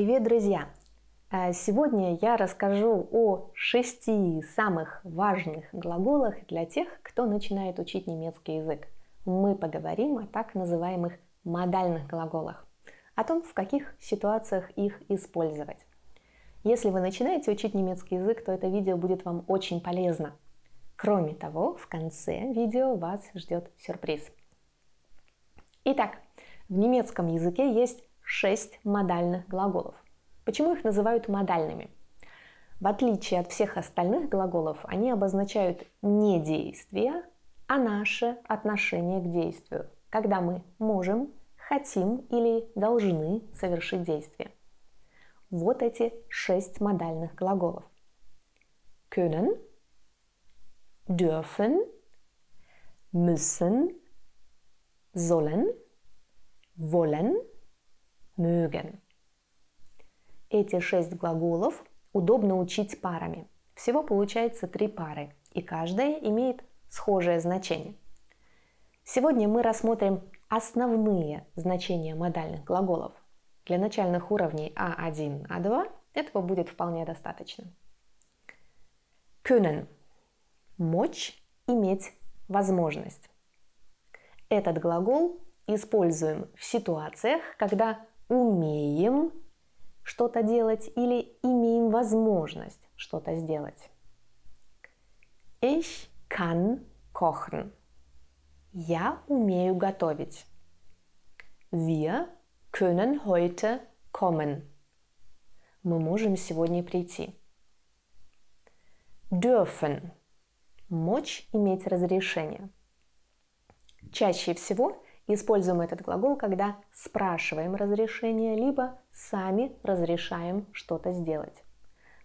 Привет, друзья! А, сегодня я расскажу о шести самых важных глаголах для тех, кто начинает учить немецкий язык. Мы поговорим о так называемых модальных глаголах, о том, в каких ситуациях их использовать. Если вы начинаете учить немецкий язык, то это видео будет вам очень полезно. Кроме того, в конце видео вас ждет сюрприз. Итак, в немецком языке есть шесть модальных глаголов. Почему их называют модальными? В отличие от всех остальных глаголов, они обозначают не действие, а наше отношение к действию, когда мы можем, хотим или должны совершить действие. Вот эти шесть модальных глаголов. Können, dürfen, müssen, sollen, wollen, mögen. Эти шесть глаголов удобно учить парами. Всего получается три пары, и каждая имеет схожее значение. Сегодня мы рассмотрим основные значения модальных глаголов. Для начальных уровней А1, А2 этого будет вполне достаточно. Können – мочь, иметь возможность. Этот глагол используем в ситуациях, когда умеем что-то делать или имеем возможность что-то сделать. Ich kann kochen. Я умею готовить. Wir können heute kommen. Мы можем сегодня прийти. Dürfen. Мочь иметь разрешение. Чаще всего Используем этот глагол, когда спрашиваем разрешение, либо сами разрешаем что-то сделать.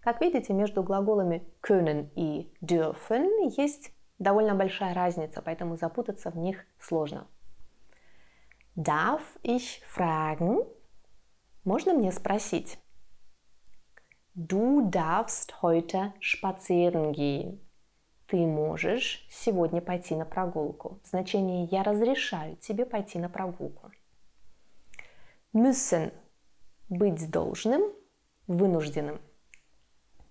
Как видите, между глаголами können и dürfen есть довольно большая разница, поэтому запутаться в них сложно. Darf ich fragen? Можно мне спросить? Du darfst heute spazieren gehen ты можешь сегодня пойти на прогулку. Значение «я разрешаю тебе пойти на прогулку». Müssen – быть должным, вынужденным.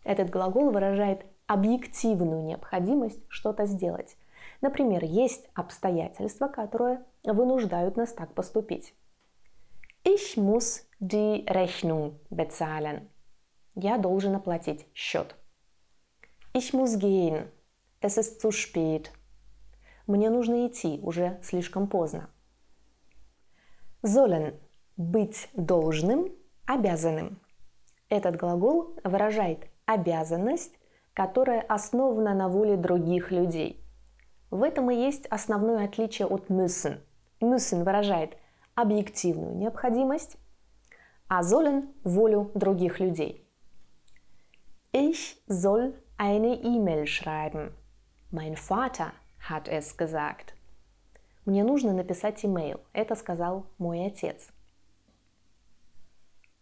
Этот глагол выражает объективную необходимость что-то сделать. Например, есть обстоятельства, которые вынуждают нас так поступить. Ich muss die Rechnung bezahlen. Я должен оплатить счет. Ich muss gehen. Es ist zu spät. Мне нужно идти, уже слишком поздно. Sollen – быть должным, обязанным. Этот глагол выражает обязанность, которая основана на воле других людей. В этом и есть основное отличие от müssen. Müssen выражает объективную необходимость, а sollen – волю других людей. Ich soll eine E-Mail schreiben. Mein Vater hat es gesagt. Мне нужно написать имейл. Это сказал мой отец.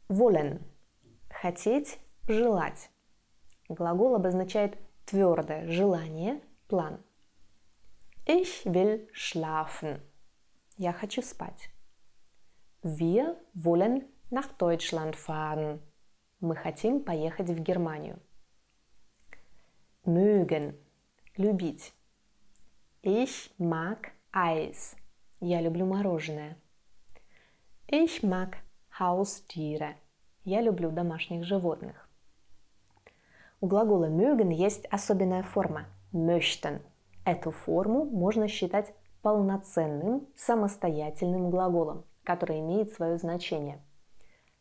Wollen. Хотеть, желать. Глагол обозначает твердое желание, план. Ich will schlafen. Я хочу спать. Wir wollen nach Deutschland fahren. Мы хотим поехать в Германию. Mögen Любить. Ich mag Eis. Я люблю мороженое. Ich mag Haustiere. Я люблю домашних животных. У глагола mögen есть особенная форма – möchten. Эту форму можно считать полноценным самостоятельным глаголом, который имеет свое значение.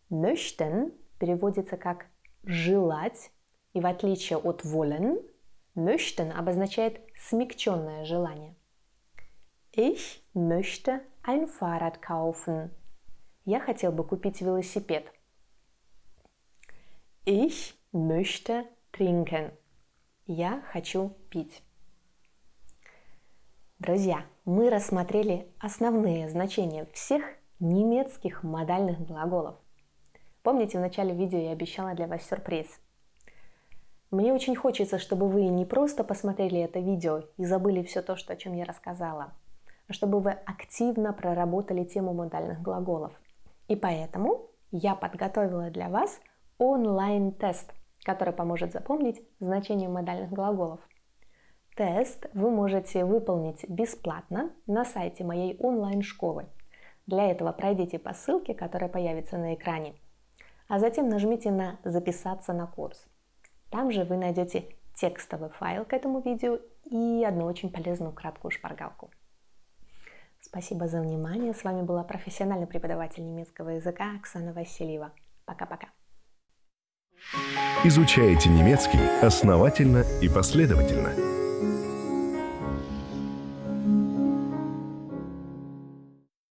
Möchten переводится как «желать», и в отличие от wollen Möchten обозначает смягченное желание. Ich möchte ein Fahrrad kaufen. Я хотел бы купить велосипед. Ich möchte trinken. Я хочу пить. Друзья, мы рассмотрели основные значения всех немецких модальных глаголов. Помните, в начале видео я обещала для вас сюрприз – мне очень хочется, чтобы вы не просто посмотрели это видео и забыли все то, что, о чем я рассказала, а чтобы вы активно проработали тему модальных глаголов. И поэтому я подготовила для вас онлайн-тест, который поможет запомнить значение модальных глаголов. Тест вы можете выполнить бесплатно на сайте моей онлайн-школы. Для этого пройдите по ссылке, которая появится на экране, а затем нажмите на «Записаться на курс». Там же вы найдете текстовый файл к этому видео и одну очень полезную краткую шпаргалку. Спасибо за внимание. С вами была профессиональный преподаватель немецкого языка Оксана Васильева. Пока-пока. Изучаете немецкий основательно и последовательно –